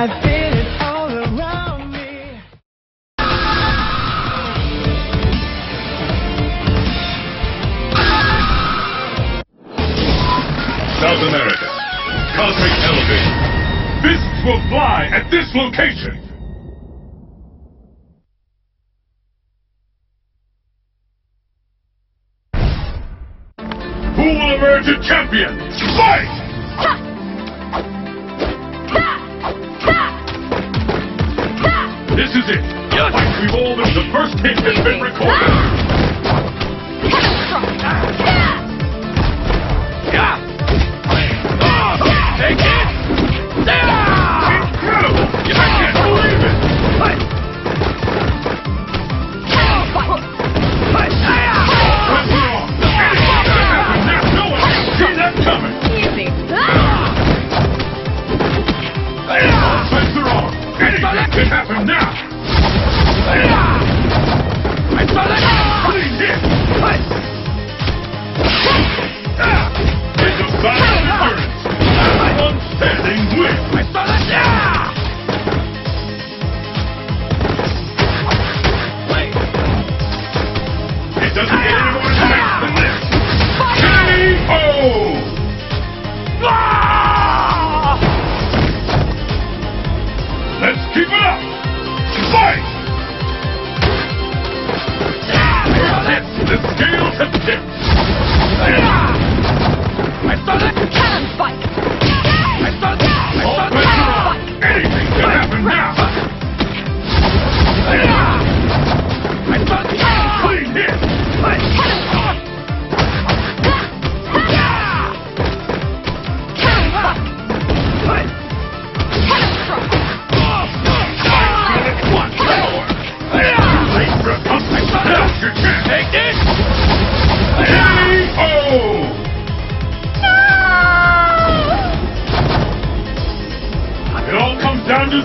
South America. Fists will fly at this location. Who will emerge a champion? Fight! This is it. Fight revolving. The first hit has been recorded. Incredible! I can't believe it! Press her on. Anything can happen now. No one can see that coming. Press her on. Anything can happen now. It's The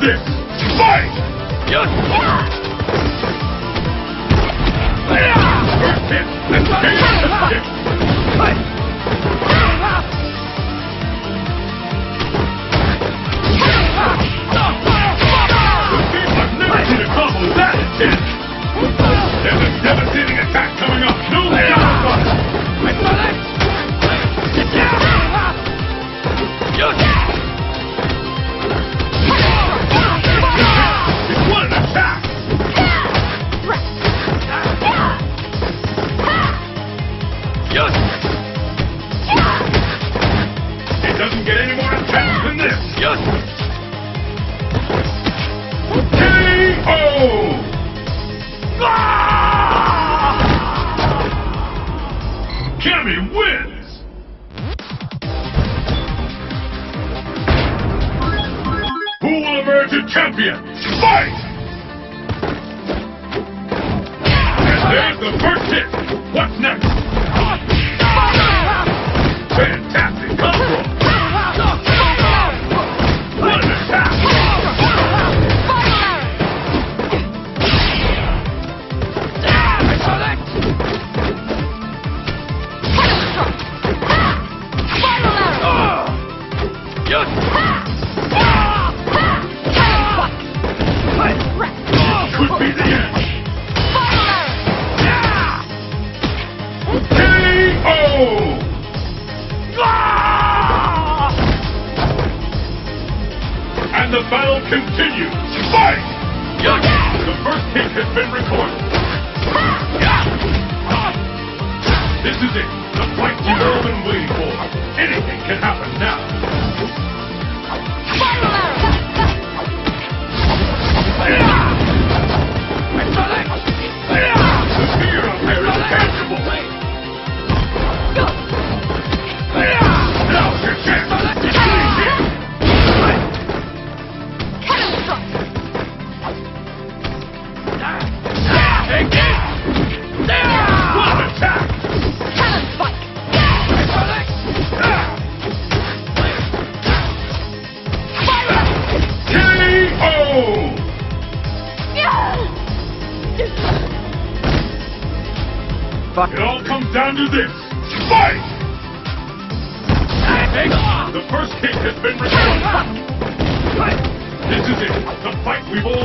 this. Fight! First a champion? Fight! And there's the first hit. What's next? And the battle continues. Fight! The first hit has been recorded. This is it. The fight you've all been waiting for. Anything can happen now. It all comes down to this. Fight! The first kick has been recorded. This is it. The fight we've all